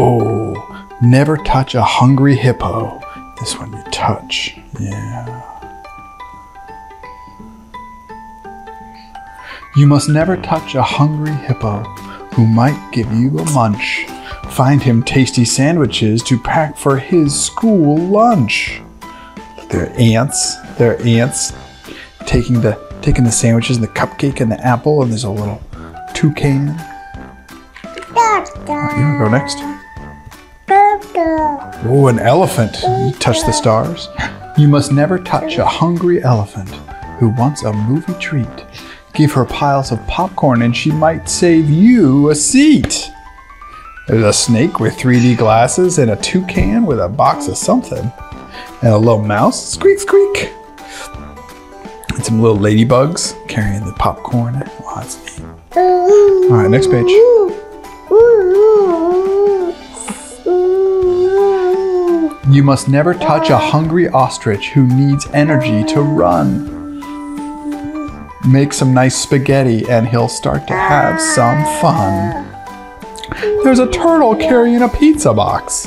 Oh, never touch a hungry hippo. This one you touch. Yeah. You must never touch a hungry hippo who might give you a munch. Find him tasty sandwiches to pack for his school lunch. They're ants. They're ants taking the taking the sandwiches and the cupcake and the apple, and there's a little toucan. You wanna go next? Oh, an elephant. You touch the stars. You must never touch a hungry elephant who wants a movie treat. Give her piles of popcorn and she might save you a seat. There's a snake with 3D glasses and a toucan with a box of something. And a little mouse. Squeak, squeak. And some little ladybugs carrying the popcorn. Wow. All right, next page. You must never touch a hungry ostrich who needs energy to run. Make some nice spaghetti and he'll start to have some fun. There's a turtle carrying a pizza box.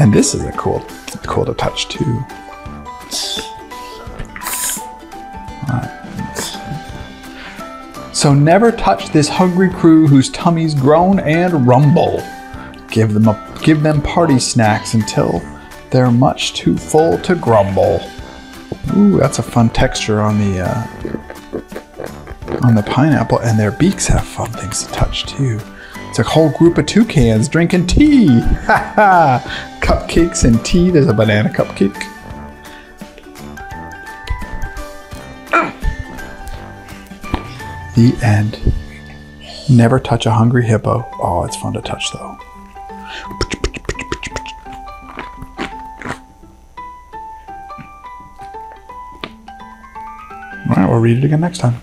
And this is a cool, cool to touch too. So never touch this hungry crew whose tummies groan and rumble. Give them a, give them party snacks until they're much too full to grumble. Ooh, that's a fun texture on the uh, on the pineapple, and their beaks have fun things to touch too. It's a whole group of toucans drinking tea. Ha ha! Cupcakes and tea. There's a banana cupcake. The end. Never touch a hungry hippo. Oh, it's fun to touch though. All right, we'll read it again next time.